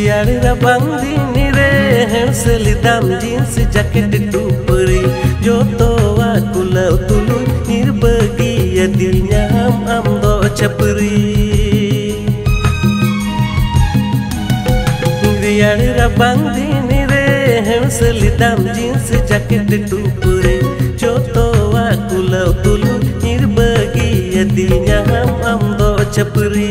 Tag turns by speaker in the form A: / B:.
A: ಯಾರಿರ ಬಂದಿನಿ ರೇ ಹೆಣ್ಸಲಿ ದಾಮ್ ಜೀನ್ಸ್ ಜಾಕೆಟ್ ಟೂಪರಿ ಜೋತೋವ ಕುಲವ್ ತುಲು ನಿರ್ಬಗಿಯ ದಿಲ್ಯಾಮ್ ಅಮ್ದೋ ಚಪರಿ ಯಾರಿರ ಬಂದಿನಿ ರೇ ಹೆಣ್ಸಲಿ ದಾಮ್ ಜೀನ್ಸ್ ಜಾಕೆಟ್ ಟೂಪರಿ ಜೋತೋವ ಕುಲವ್ ತುಲು ನಿರ್ಬಗಿಯ ದಿಲ್ಯಾಮ್ ಅಮ್ದೋ ಚಪರಿ